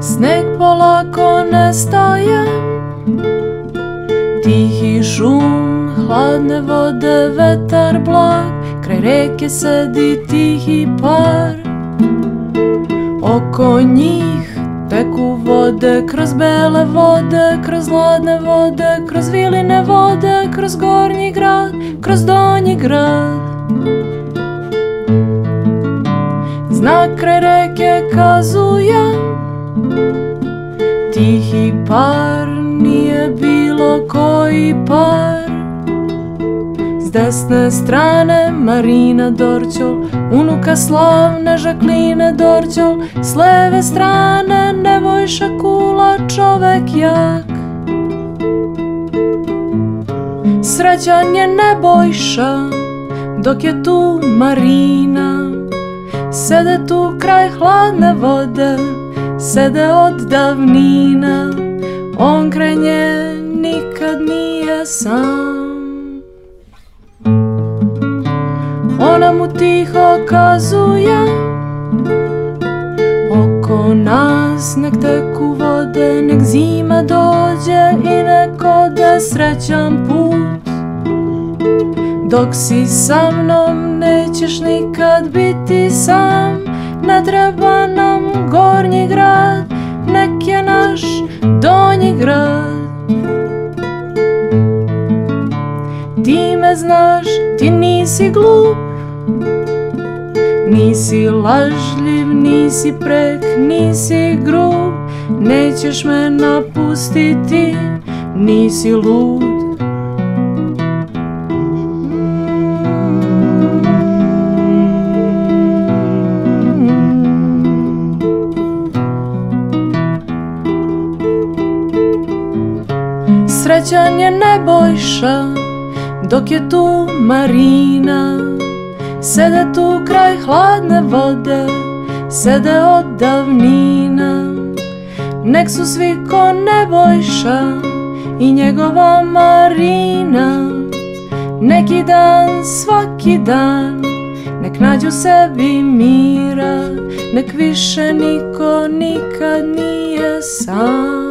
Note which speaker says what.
Speaker 1: Sneg polako nestaje Tihi šum, hladne vode, vetar blag Kraj reke sedi tihi par. Oko njih teku vode Kroz bele vode, kroz hladne vode Kroz viline vode, kroz gornji grad Kroz donji grad Znak kraj reke kazuje Tihi par nije bilo koji par. S desne strane Marina Dorćol Unuka slavne Žakline Dorćol S leve strane Nebojša Kula čovek jak. Srećan je Nebojša Dok je tu Marina Sede tu kraj hladne vode Sede od davnina. On kraj nje nikad nije sam. Ona mu tiho kazuje Oko nas nek teku vode Nek zima dođe i nek ode srećan put. Dok si sa mnom nećeš nikad biti sam Ne treba nam gornji grad Nek je naš donji grad. Ti me znaš, ti nisi glup Nisi lažljiv, nisi prek, nisi grub Nećeš me napustiti, nisi lud Srećan je Nebojša dok je tu Marina. Sede tu kraj hladne vode, sede od davnina. Nek su svi ko Nebojša i njegova Marina. Neki dan, svaki dan, nek nađu sebi mira. Nek više niko nikad nije sam